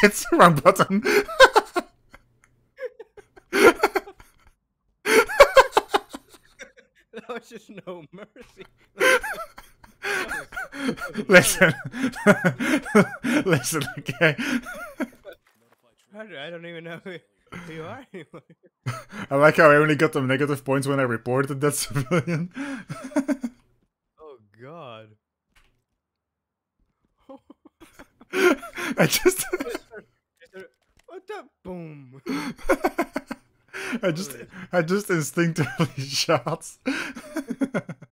shit, wrong button. That was just no mercy. Listen, listen, okay. I don't- even know who, you are anymore. I like how I only got them negative points when I reported that civilian. Oh god. I just, the Boom. I just I just instinctively shot.